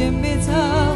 见美草。